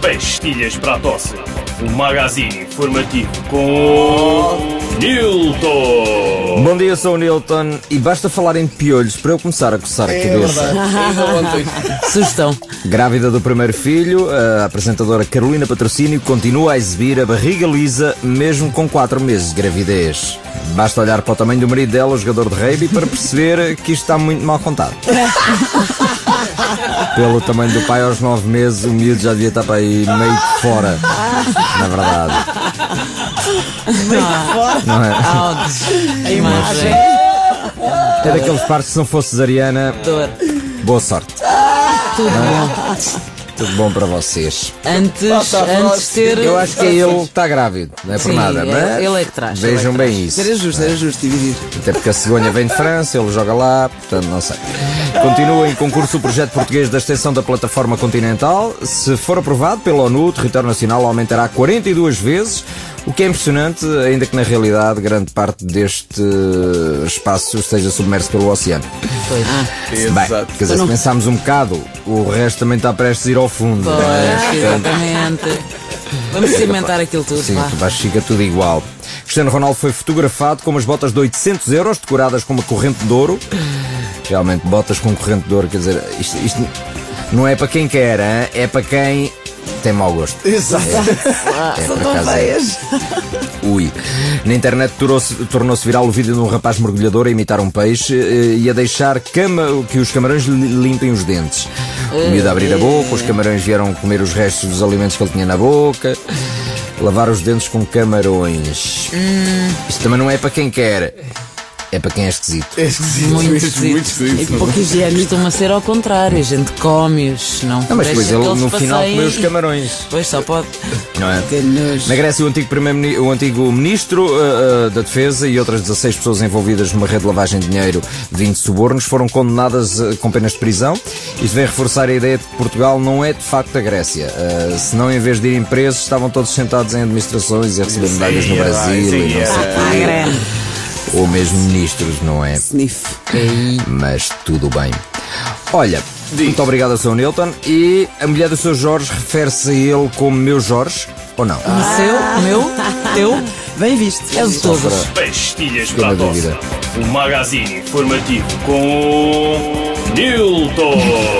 Pastilhas para a tosse. O magazine informativo com Dia, sou o Newton e basta falar em piolhos para eu começar a coçar a cabeça. Sugestão. Grávida do primeiro filho, a apresentadora Carolina Patrocínio continua a exibir a barriga lisa mesmo com 4 meses de gravidez. Basta olhar para o tamanho do marido dela, o jogador de rugby, para perceber que isto está muito mal contado. Pelo tamanho do pai, aos 9 meses, o miúdo já devia estar para aí meio de fora. Na verdade. Não é? A imagem. É daqueles que se não fosse cesariana, Dor. boa sorte. Tudo bom. Tudo bom para vocês. Antes, antes de ter. Eu acho que é ele que está grávido, não é por Sim, nada, é- mas ele é que traz, ele é vejam que bem isso. Era justo, era justo dividir. Até porque a cegonha vem de França, ele joga lá, portanto não sei. Continua em concurso o projeto português da extensão da plataforma continental. Se for aprovado pela ONU, o território nacional aumentará 42 vezes, o que é impressionante, ainda que na realidade grande parte deste espaço esteja submerso pelo oceano. Pois. Bem, quer dizer, se pensarmos um bocado, o resto também está prestes a ir ao fundo. é? Pois, exatamente. Vamos cimentar aquilo tudo, Sim, baixo fica tudo igual. Cristiano Ronaldo foi fotografado com umas botas de 800 euros, decoradas com uma corrente de ouro. Realmente, botas com corrente de ouro, quer dizer, isto, isto não é para quem quer, hein? é para quem tem mau gosto. Exato. É, São por tão acaso é. feias. Ui. Na internet tornou-se viral o vídeo de um rapaz mergulhador a imitar um peixe eh, e a deixar cama, que os camarões lhe limpem os dentes. O miúdo a abrir a boca, os camarões vieram comer os restos dos alimentos que ele tinha na boca. Lavar os dentes com camarões. Isto também não é para quem quer. É para quem é esquisito. É esquisito, Muito esquisito. muito esquisito. E pouco higiênico costuma a ser ao contrário. A gente come-os, não Não, mas depois ele no final comeu os camarões. Pois só pode. Não é? Na Grécia, o antigo, primeiro, o antigo ministro uh, uh, da Defesa e outras 16 pessoas envolvidas numa rede de lavagem de dinheiro de 20 subornos foram condenadas uh, com penas de prisão. Isto vem reforçar a ideia de que Portugal não é de facto a Grécia. Uh, senão, em vez de irem presos, estavam todos sentados em administrações e a receber medalhas no era, Brasil e não sei era. o quê. Ou mesmo ministros, não é? Sniff. Mas tudo bem. Olha, muito obrigado ao Sr. Newton. E a mulher do Sr. Jorge refere-se a ele como meu Jorge, ou não? O seu, meu, teu, Bem visto. é o de todos. Pastilhas para a dúvida. O magazine informativo com Newton.